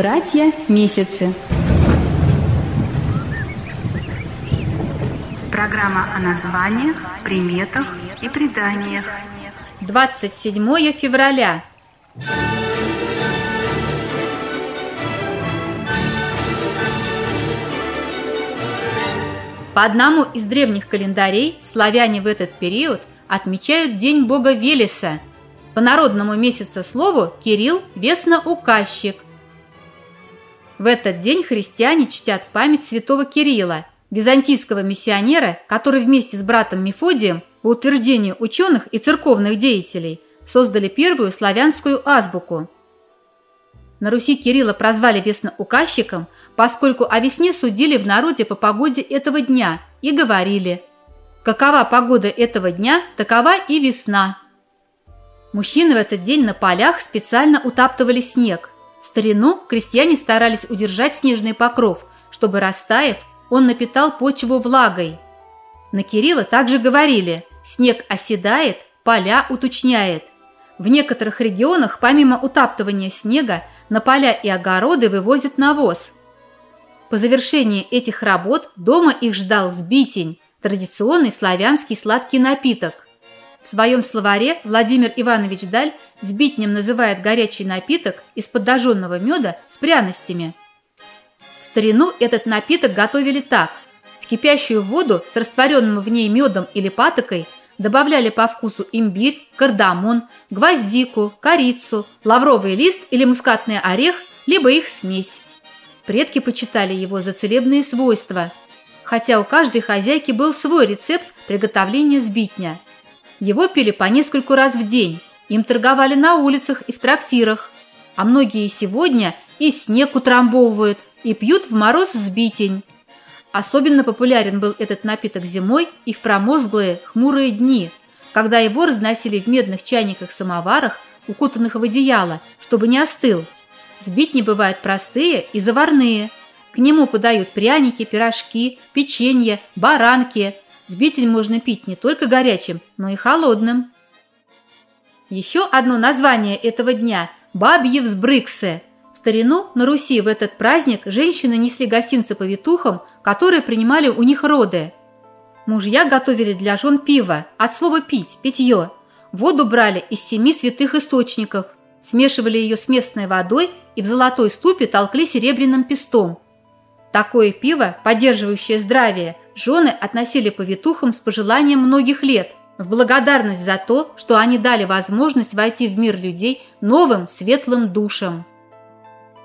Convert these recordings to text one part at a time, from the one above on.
Братья месяцы. Программа о названиях, приметах и преданиях. 27 февраля. По одному из древних календарей славяне в этот период отмечают День бога Велеса. По народному месяца слову Кирилл – весно-указчик. В этот день христиане чтят память святого Кирилла, византийского миссионера, который вместе с братом Мефодием по утверждению ученых и церковных деятелей создали первую славянскую азбуку. На Руси Кирилла прозвали весноуказчиком, поскольку о весне судили в народе по погоде этого дня и говорили «Какова погода этого дня, такова и весна». Мужчины в этот день на полях специально утаптывали снег. В старину крестьяне старались удержать снежный покров, чтобы, растаяв, он напитал почву влагой. На Кирилла также говорили «снег оседает, поля уточняет». В некоторых регионах помимо утаптывания снега на поля и огороды вывозят навоз. По завершении этих работ дома их ждал сбитень, традиционный славянский сладкий напиток. В своем словаре Владимир Иванович Даль сбитнем называет горячий напиток из подожженного меда с пряностями. В старину этот напиток готовили так. В кипящую воду с растворенным в ней медом или патокой добавляли по вкусу имбирь, кардамон, гвоздику, корицу, лавровый лист или мускатный орех, либо их смесь. Предки почитали его за целебные свойства, хотя у каждой хозяйки был свой рецепт приготовления сбитня. Его пили по нескольку раз в день, им торговали на улицах и в трактирах, а многие сегодня и снег утрамбовывают, и пьют в мороз сбитень. Особенно популярен был этот напиток зимой и в промозглые, хмурые дни, когда его разносили в медных чайниках-самоварах, укутанных в одеяло, чтобы не остыл. Сбитни бывают простые и заварные. К нему подают пряники, пирожки, печенье, баранки. Сбитень можно пить не только горячим, но и холодным. Еще одно название этого дня – «Бабьи взбрыксы», старину на Руси в этот праздник женщины несли гостинцы повитухам, которые принимали у них роды. Мужья готовили для жен пиво, от слова «пить», питье. Воду брали из семи святых источников, смешивали ее с местной водой и в золотой ступе толкли серебряным пестом. Такое пиво, поддерживающее здравие, жены относили повитухам с пожеланием многих лет, в благодарность за то, что они дали возможность войти в мир людей новым светлым душам.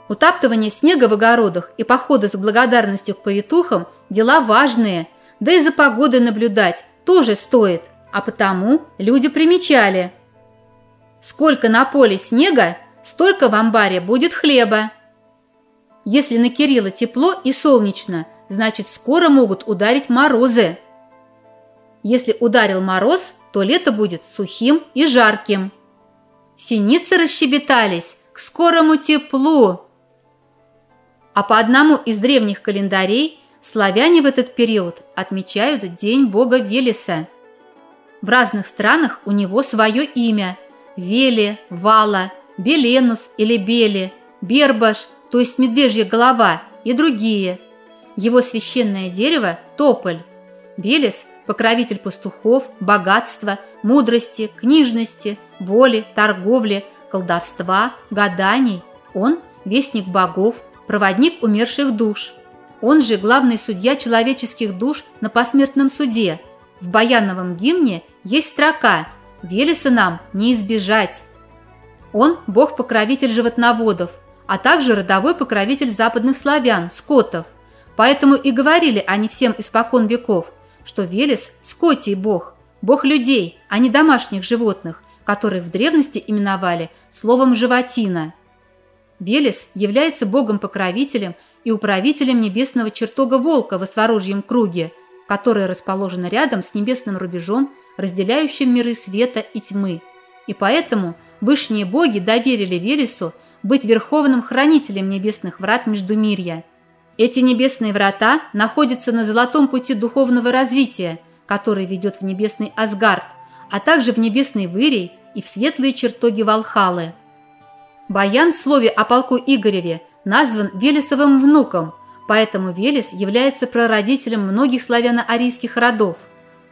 Утаптывание снега в огородах и походы с благодарностью к повитухам – дела важные, да и за погодой наблюдать тоже стоит, а потому люди примечали. Сколько на поле снега, столько в амбаре будет хлеба. Если на Кирилла тепло и солнечно, значит скоро могут ударить морозы. Если ударил мороз, то лето будет сухим и жарким. Синицы расщебетались к скорому теплу. А по одному из древних календарей славяне в этот период отмечают День бога Велеса. В разных странах у него свое имя – Веле, Вала, Беленус или Бели, Бербаш, то есть медвежья голова и другие. Его священное дерево – тополь. Велес – покровитель пастухов, богатства, мудрости, книжности, воли, торговли, колдовства, гаданий. Он – вестник богов, проводник умерших душ. Он же главный судья человеческих душ на посмертном суде. В баяновом гимне есть строка «Велеса нам не избежать». Он – бог-покровитель животноводов, а также родовой покровитель западных славян, скотов. Поэтому и говорили они всем испокон веков, что Велес – скотий бог, бог людей, а не домашних животных, которых в древности именовали словом «животина». Велес является богом-покровителем и управителем небесного чертога Волка во Сворожьем круге, который расположен рядом с небесным рубежом, разделяющим миры света и тьмы. И поэтому высшие боги доверили Велесу быть верховным хранителем небесных врат Междумирья. Эти небесные врата находятся на золотом пути духовного развития, который ведет в небесный Асгард, а также в небесный Вырий и в светлые чертоги Валхалы. Баян в слове о полку Игореве назван Велесовым внуком, поэтому Велес является прародителем многих славяно-арийских родов.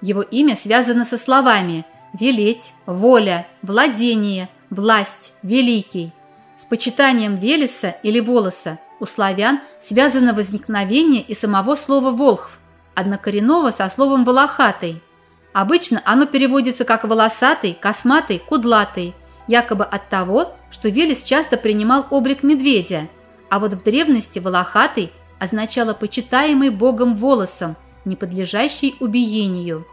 Его имя связано со словами «велеть», «воля», «владение», «власть», «великий». С почитанием Велеса или Волоса у славян связано возникновение и самого слова «волхв», однокоренного со словом «волохатый». Обычно оно переводится как «волосатый», «косматый», «кудлатый», якобы от того, что Велес часто принимал облик медведя, а вот в древности «волохатый» означало почитаемый богом волосом, не подлежащий убиению.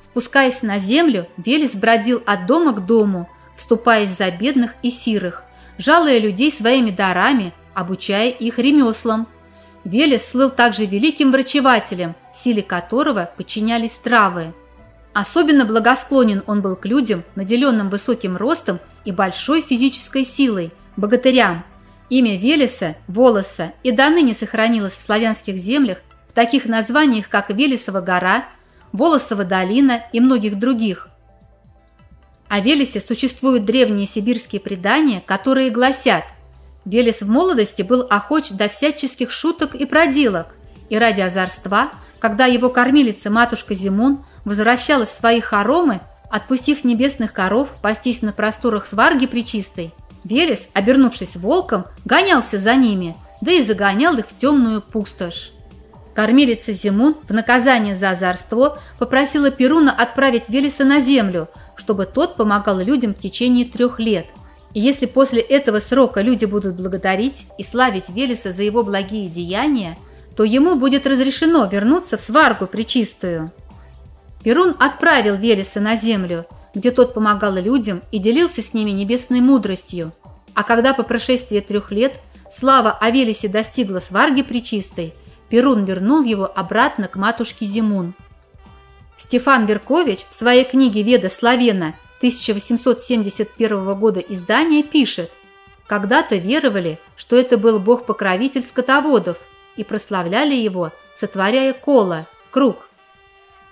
Спускаясь на землю, Велес бродил от дома к дому, вступаясь за бедных и сирых, жалуя людей своими дарами, обучая их ремеслам. Велес слыл также великим врачевателем, силе которого подчинялись травы. Особенно благосклонен он был к людям, наделенным высоким ростом и большой физической силой, богатырям. Имя Велеса, Волоса и до ныне сохранилось в славянских землях в таких названиях, как Велесова гора, Волосова долина и многих других. О Велесе существуют древние сибирские предания, которые гласят Велес в молодости был охоч до всяческих шуток и проделок, и ради озорства – когда его кормилица матушка Зимун возвращалась в свои хоромы, отпустив небесных коров пастись на просторах сварги причистой, Велес, обернувшись волком, гонялся за ними, да и загонял их в темную пустошь. Кормилица Зимун в наказание за озорство попросила Перуна отправить Велеса на землю, чтобы тот помогал людям в течение трех лет. И если после этого срока люди будут благодарить и славить Велеса за его благие деяния – то ему будет разрешено вернуться в сваргу причистую. Перун отправил Велеса на землю, где тот помогал людям и делился с ними небесной мудростью. А когда по прошествии трех лет слава о Велесе достигла сварги причистой, Перун вернул его обратно к матушке Зимун. Стефан Беркович в своей книге «Веда Славена» 1871 года издания пишет, «Когда-то веровали, что это был бог-покровитель скотоводов – и прославляли его, сотворяя кола, круг.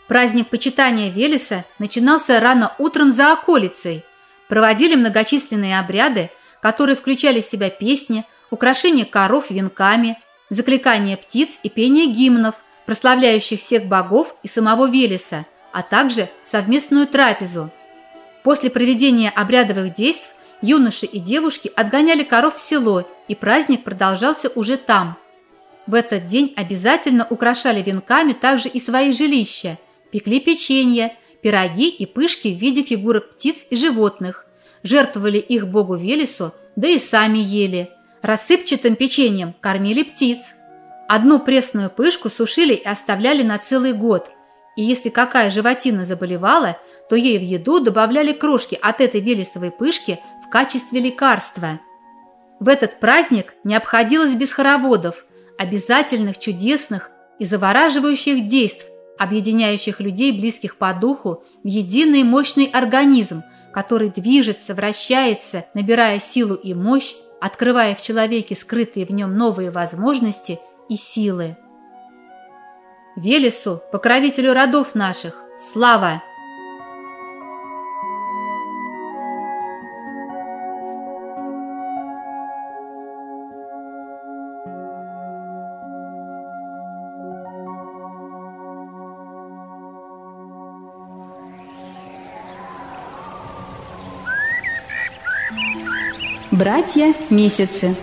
Праздник почитания Велеса начинался рано утром за околицей. Проводили многочисленные обряды, которые включали в себя песни, украшение коров венками, закликание птиц и пение гимнов, прославляющих всех богов и самого Велеса, а также совместную трапезу. После проведения обрядовых действий юноши и девушки отгоняли коров в село, и праздник продолжался уже там – в этот день обязательно украшали венками также и свои жилища, пекли печенье, пироги и пышки в виде фигурок птиц и животных, жертвовали их богу Велесу, да и сами ели. Рассыпчатым печеньем кормили птиц. Одну пресную пышку сушили и оставляли на целый год. И если какая животина заболевала, то ей в еду добавляли крошки от этой велесовой пышки в качестве лекарства. В этот праздник не обходилось без хороводов – обязательных, чудесных и завораживающих действий, объединяющих людей, близких по духу, в единый мощный организм, который движется, вращается, набирая силу и мощь, открывая в человеке скрытые в нем новые возможности и силы. Велесу, покровителю родов наших, слава! Братья месяцы.